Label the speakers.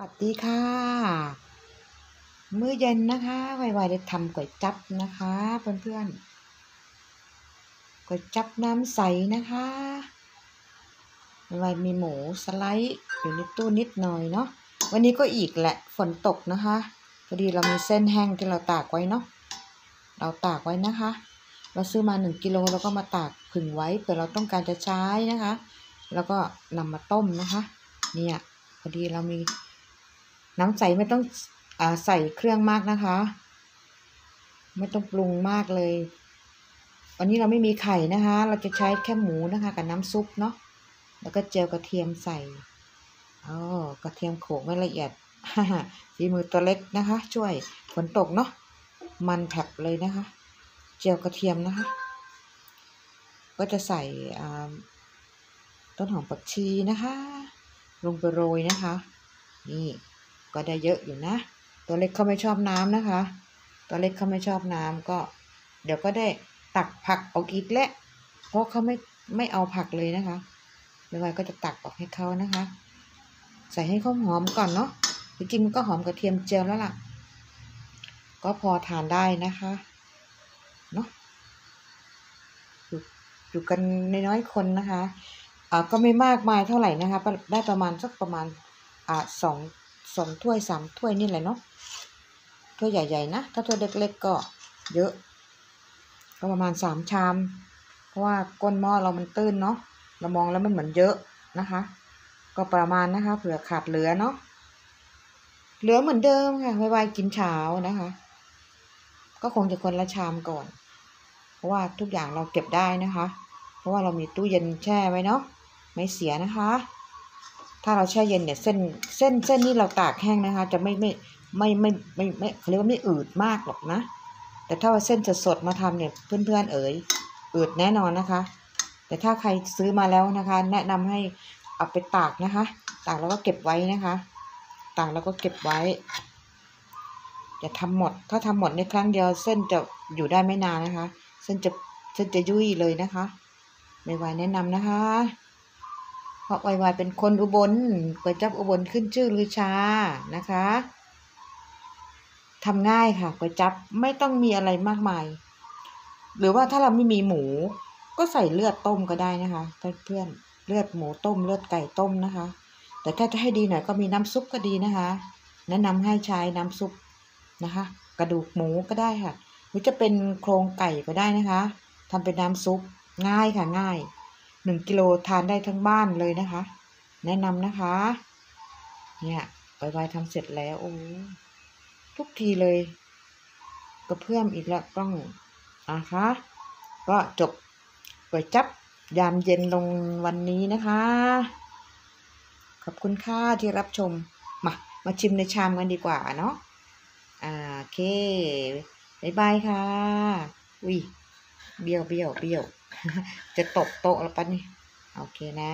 Speaker 1: สวัสดีค่ะ มื้อเย็นนะคะไวๆได้ทำก๋วยจั๊บนะคะเพื่อนๆก๋วยจั๊บน้ำใสนะคะไวๆมีหมูสไลด์อยู่ในตู้นิดหน่อยเนาะวันนี้ก็อีกแหละฝนตกนะคะพอดีเรามีเส้นแห้งที่เราตากไว้เนาะเราตากไว้นะคะ เราซื้อมาหนึ่งกิโลแล้วก็มาตากผึ่งไว้เผื่อเราต้องการจะใช้นะคะ แล้วก็นำมาต้มนะคะ เนี่ยพอดีเรามี น้ำใสไม่ต้องอใส่เครื่องมากนะคะ ไม่ต้องปรุงมากเลย วันนี้เราไม่มีไข่นะคะ เราจะใช้แค่หมูนะคะกับน้ำซุปเนาะแล้วก็เจียวกระเทียมใส่อ๋อกระเทียมโขลกไม่ละเอียดฝีมือตัวเล็กนะคะ ช่วยฝนตกเนาะมันแผบเลยนะคะ เจียวกระเทียมนะคะ ก็จะใส่ต้นหอมผักชีนะคะ ลงไปโรยนะคะ นี่ ก็ได้เยอะอยู่นะ ตัวเล็กเขาไม่ชอบน้ำนะคะ ตัวเล็กเขาไม่ชอบน้ำก็ เดี๋ยวก็ได้ตักผักออกอีกและ เพราะเขาไม่ไม่เอาผักเลยนะคะเดี๋ยวไว้ก็จะตักออกให้เขานะคะ ใส่ให้เขาหอมก่อนเนาะจริงๆมันก็หอมกระเทียมเจียวแล้วล่ะ ก็พอทานได้นะคะเนาะอยู่อยู่กันน้อยคนนะคะอ่าก็ไม่มากมายเท่าไหร่นะคะ ได้ประมาณสักประมาณอ่าสอง สองถ้วยสามถ้วยนี่แหละเนาะถ้วยใหญ่ๆนะ ถ้าถ้วยเล็กๆก็เยอะ ก็ประมาณสามชาม เพราะว่าก้นหม้อเรามันตื้นเนาะเรามองแล้วมันเหมือนเยอะนะคะ ก็ประมาณนะคะ เผื่อขาดเหลือเนาะเหลือเหมือนเดิมค่ะไวๆกินเช้านะคะ ก็คงจะคนละชามก่อน เพราะว่าทุกอย่างเราเก็บได้นะคะ เพราะว่าเรามีตู้เย็นแช่ไว้เนาะไม่เสียนะคะ ถ้าเราแช่เย็นเนี่ยเส้นเส้นเส้นนี้เราตากแห้งนะคะ จะไม่ไม่ไม่ไม่ไม่ไม่เขาเรียกว่าไม่อืดมากหรอกนะ แต่ถ้าว่าเส้นสดๆมาทำเนี่ยเพื่อนๆเอ๋ยอืดแน่นอนนะคะ แต่ถ้าใครซื้อมาแล้วนะคะ แนะนำให้เอาไปตากนะคะ ตากแล้วก็เก็บไว้นะคะ ตากแล้วก็เก็บไว้อย่าทำหมด ถ้าทำหมดในครั้งเดียวเส้นจะอยู่ได้ไม่นานนะคะ เส้นจะเส้นจะยุ่ยเลยนะคะ ไม่ไหวแนะนำนะคะ เพราะไวๆเป็นคนอุบลก๋วยจับอุบลขึ้นชื่อลือชานะคะทำง่ายค่ะก๋วยจับไม่ต้องมีอะไรมากมาย หรือว่าถ้าเราไม่มีหมู ก็ใส่เลือดต้มก็ได้นะคะเพื่อนๆเลือดหมูต้มเลือดไก่ต้มนะคะ แต่ถ้าจะให้ดีหน่อยก็มีน้ำซุปก็ดีนะคะ แนะนำให้ใช้น้ำซุปนะคะ กระดูกหมูก็ได้ค่ะ หรือจะเป็นโครงไก่ก็ได้นะคะทำเป็นน้ำซุปง่ายค่ะง่าย หนึ่งกิโลทานได้ทั้งบ้านเลยนะคะ แนะนำนะคะ เนี่ยไปไวทำเสร็จแล้วโอ้ทุกทีเลยก็เพิ่มอีกแล้วต้องนะคะก็จบก๋วยจับยามเย็นลงวันนี้นะคะ ขอบคุณค่ะที่รับชม มามาชิมในชามกันดีกว่าเนาะอ่าโอเคบายบายค่ะอุ้ย เบี้ยวเบี้ยวเบี้ยว จะตกโต๊ะแล้วปะนี่ โอเคนะ